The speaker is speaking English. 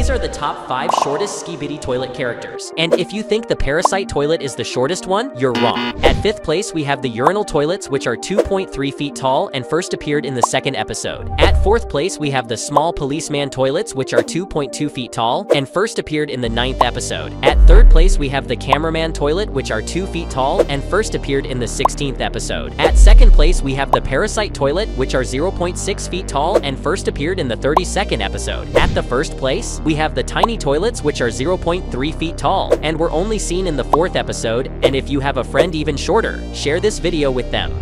These are the top 5 shortest Skibidi toilet characters. And if you think the Parasite toilet is the shortest one, you're wrong. At 5th place, we have the urinal toilets, which are 2.3 feet tall and first appeared in the second episode. At 4th place, we have the small policeman toilets, which are 2.2 feet tall and first appeared in the ninth episode. At 3rd place, we have the cameraman toilet, which are 2 feet tall and first appeared in the 16th episode. At 2nd place, we have the Parasite toilet, which are 0.6 feet tall and first appeared in the 32nd episode. At the first place, we have the tiny toilets, which are 0.3 feet tall and were only seen in the fourth episode, and if you have a friend even shorter, share this video with them.